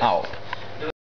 out.